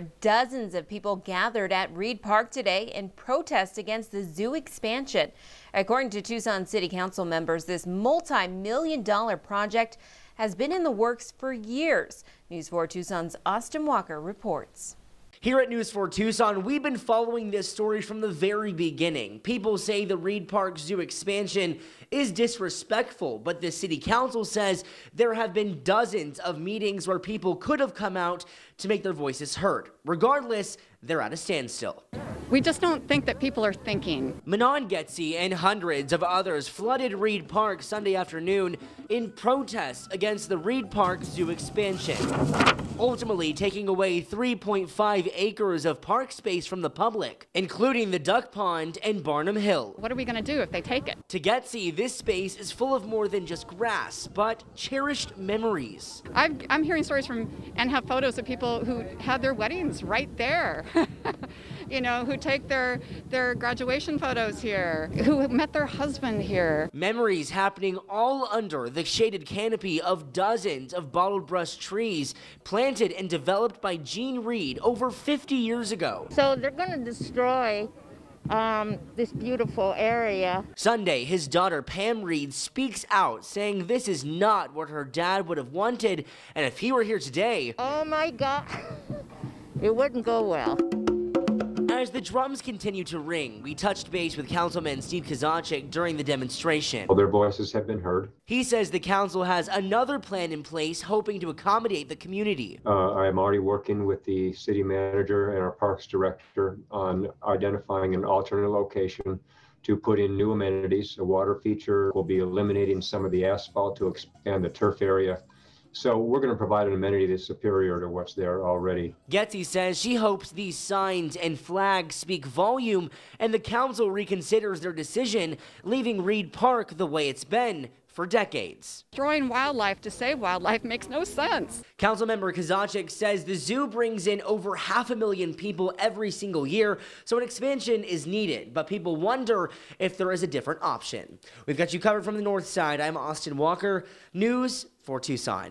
Dozens of people gathered at Reid Park today in protest against the zoo expansion. According to Tucson City Council members, this multi-million dollar project has been in the works for years. News 4 Tucson's Austin Walker reports. Here at News 4 Tucson, we've been following this story from the very beginning. People say the Reid Park Zoo expansion is disrespectful, but the city council says there have been dozens of meetings where people could have come out to make their voices heard. Regardless, they're at a standstill. We just don't think that people are thinking. Manon Getzi and hundreds of others flooded Reid Park Sunday afternoon in protest against the Reid Park Zoo expansion, ultimately taking away 3.5 acres of park space from the public, including the duck pond and Barnum Hill. What are we going to do if they take it? To Getzi, this space is full of more than just grass, but cherished memories. i am hearing stories from and have photos of people who had their weddings right there. you know, who take their, their graduation photos here, who met their husband here. Memories happening all under the shaded canopy of dozens of bottled brush trees planted and developed by Gene Reid over 50 years ago. So they're going to destroy um, this beautiful area. Sunday, his daughter Pam Reid speaks out, saying this is not what her dad would have wanted, and if he were here today, oh my God, it wouldn't go well. As the drums continue to ring, we touched base with Councilman Steve Kozachik during the demonstration. Well, their voices have been heard. He says the council has another plan in place hoping to accommodate the community. Uh, I am already working with the city manager and our parks director on identifying an alternate location to put in new amenities. A water feature will be eliminating some of the asphalt to expand the turf area so we're going to provide an amenity that's superior to what's there already. Getzi says she hopes these signs and flags speak volume and the council reconsiders their decision, leaving Reid Park the way it's been for decades. Destroying wildlife to save wildlife makes no sense. Councilmember Kozachik says the zoo brings in over half a million people every single year, so an expansion is needed, but people wonder if there is a different option. We've got you covered from the north side. I'm Austin Walker, News 4 Tucson.